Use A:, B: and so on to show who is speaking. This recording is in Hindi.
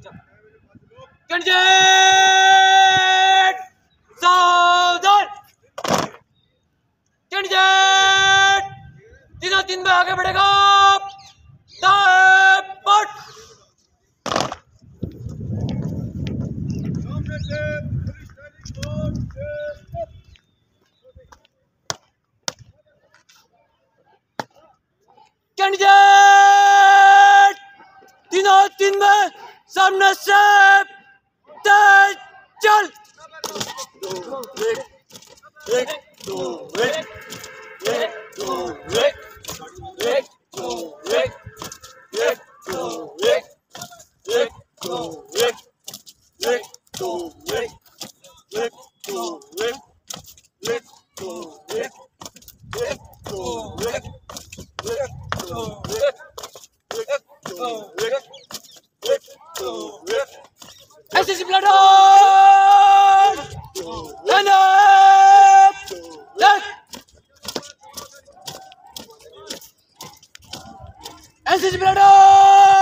A: कैंडिडेट सावधान कैंडिडेट तीनों तीन में आगे बढ़ेगा पट। सामने से चल दो एक एक दो एक एक दो एक एक दो एक एक दो एक एक दो एक एक दो एक एक दो एक एक दो एक एक दो एक एक दो एक एक दो एक NCG 브라더!